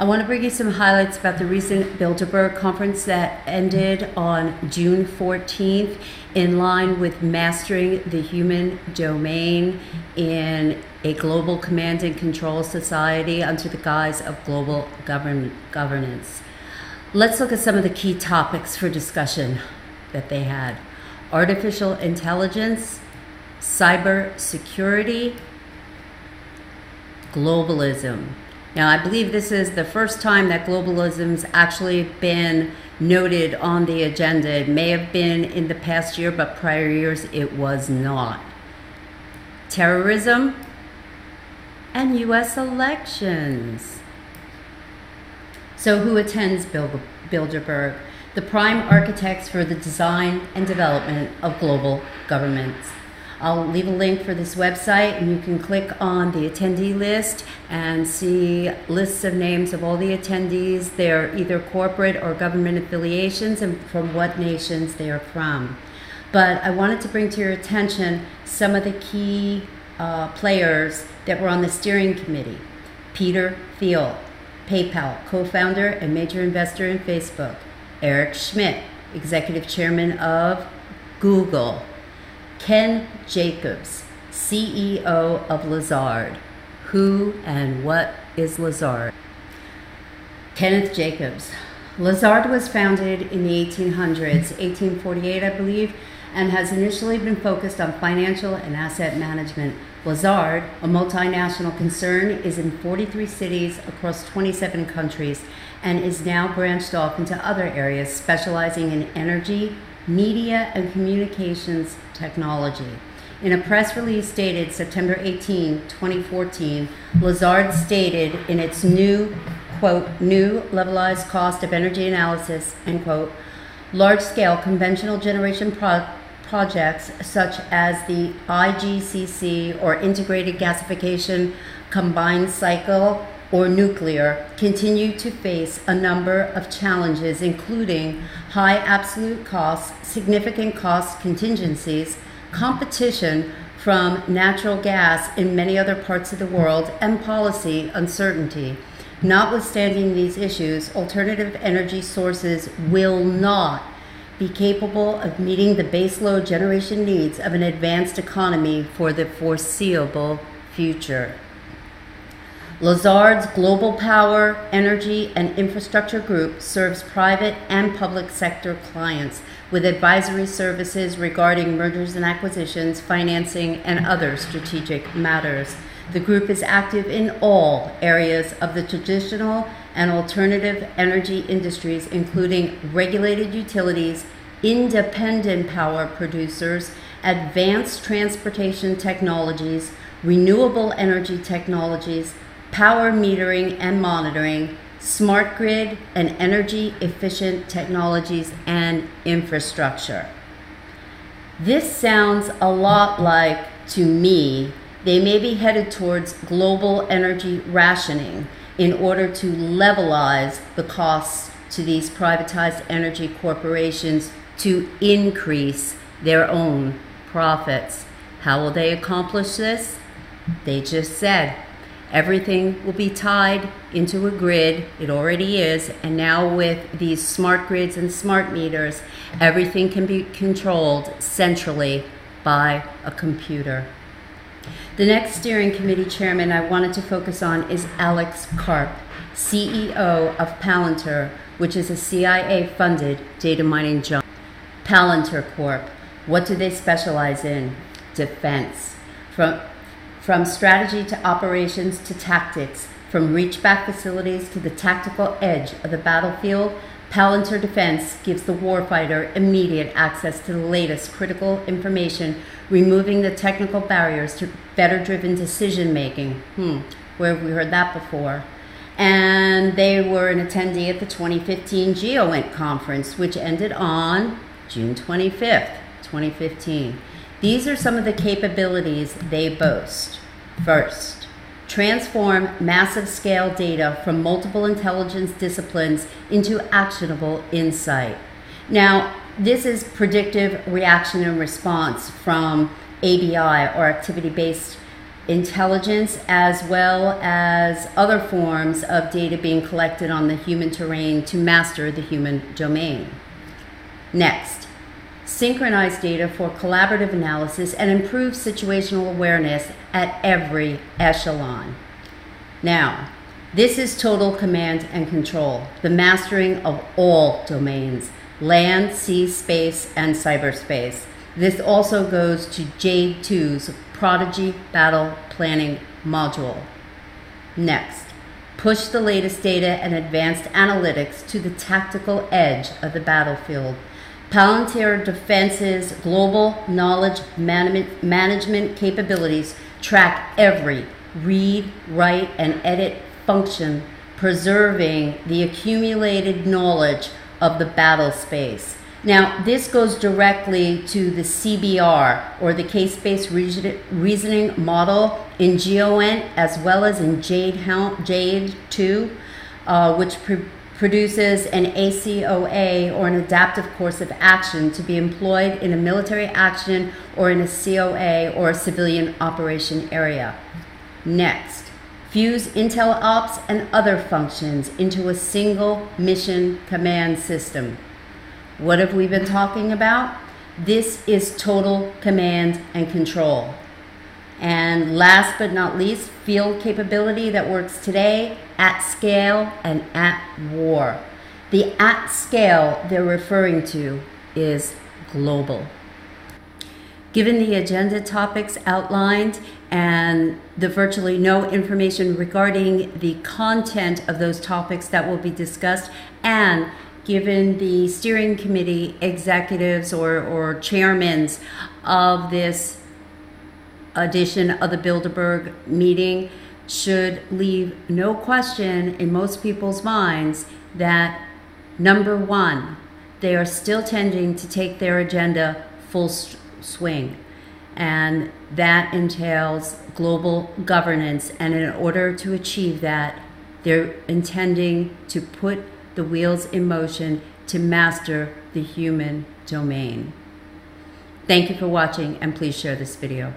I want to bring you some highlights about the recent Bilderberg conference that ended on June 14th in line with mastering the human domain in a global command and control society under the guise of global govern- governance. Let's look at some of the key topics for discussion that they had artificial intelligence, cyber security, globalism. Now, I believe this is the first time that globalism's actually been noted on the agenda. It may have been in the past year, but prior years it was not. Terrorism and U.S. elections. So, who attends Bilderberg? The prime architects for the design and development of global governments. I'll leave a link for this website and you can click on the attendee list and see lists of names of all the attendees, their either corporate or government affiliations and from what nations they are from. But I wanted to bring to your attention some of the key uh, players that were on the steering committee. Peter Thiel, PayPal, co-founder and major investor in Facebook. Eric Schmidt, executive chairman of Google. Ken Jacobs, CEO of Lazard. Who and what is Lazard? Kenneth Jacobs. Lazard was founded in the 1800s, 1848, I believe, and has initially been focused on financial and asset management. Lazard, a multinational concern, is in 43 cities across 27 countries and is now branched off into other areas specializing in energy, media and communications technology. In a press release dated September 18, 2014, Lazard stated in its new, quote, new levelized cost of energy analysis, end quote, large scale conventional generation pro- projects such as the IGCC or integrated gasification combined cycle or nuclear continue to face a number of challenges, including high absolute costs, significant cost contingencies, competition from natural gas in many other parts of the world, and policy uncertainty. Notwithstanding these issues, alternative energy sources will not be capable of meeting the baseload generation needs of an advanced economy for the foreseeable future. Lazard's Global Power, Energy, and Infrastructure Group serves private and public sector clients with advisory services regarding mergers and acquisitions, financing, and other strategic matters. The group is active in all areas of the traditional and alternative energy industries, including regulated utilities, independent power producers, advanced transportation technologies, renewable energy technologies, power metering and monitoring, smart grid and energy efficient technologies and infrastructure. This sounds a lot like, to me, they may be headed towards global energy rationing in order to levelize the costs to these privatized energy corporations to increase their own profits. How will they accomplish this? They just said Everything will be tied into a grid. It already is. And now, with these smart grids and smart meters, everything can be controlled centrally by a computer. The next steering committee chairman I wanted to focus on is Alex Karp, CEO of Palantir, which is a CIA funded data mining giant. Palantir Corp. What do they specialize in? Defense. From from strategy to operations to tactics, from reach-back facilities to the tactical edge of the battlefield, Palantir Defense gives the warfighter immediate access to the latest critical information, removing the technical barriers to better driven decision making. Hmm, where have we heard that before? And they were an attendee at the 2015 GeoInt conference, which ended on June 25th, 2015. These are some of the capabilities they boast. First, transform massive scale data from multiple intelligence disciplines into actionable insight. Now, this is predictive reaction and response from ABI or activity based intelligence as well as other forms of data being collected on the human terrain to master the human domain. Next, synchronize data for collaborative analysis and improve situational awareness at every echelon. Now, this is total command and control, the mastering of all domains land, sea, space, and cyberspace. This also goes to JADE 2's Prodigy Battle Planning module. Next, push the latest data and advanced analytics to the tactical edge of the battlefield. Palantir Defense's global knowledge management, capabilities track every read, write, and edit function, preserving the accumulated knowledge of the battle space. Now, this goes directly to the CBR, or the case based reasoning model in GeoINT, as well as in JADE, JADE 2, uh, which pr- produces an ACOA, or an adaptive course of action, to be employed in a military action or in a COA or a civilian operation area. Next, fuse Intel Ops and other functions into a single mission command system. What have we been talking about? This is total command and control. And last but not least, field capability that works today at scale and at war. The at scale they're referring to is global. Given the agenda topics outlined and the virtually no information regarding the content of those topics that will be discussed, and given the steering committee executives or, or chairmans of this edition of the Bilderberg meeting should leave no question in most people's minds that number one, they are still tending to take their agenda full swing. And that entails global governance. And in order to achieve that, they're intending to put the wheels in motion to master the human domain. Thank you for watching and please share this video.